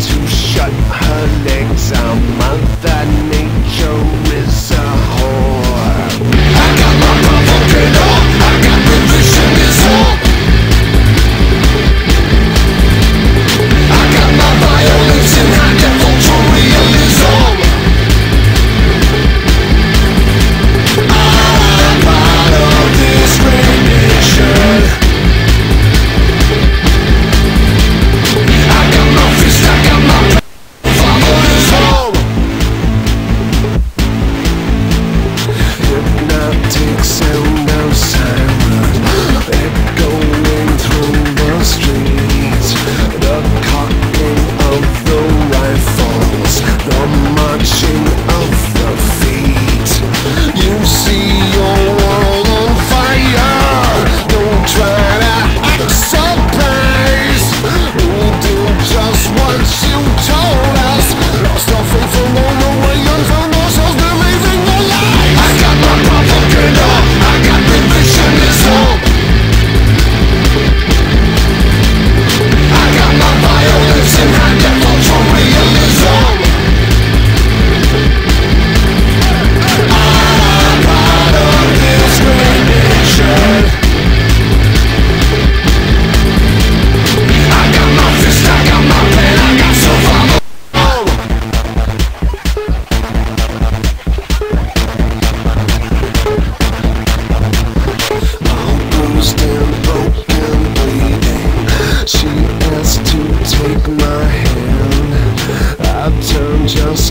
to shut. Just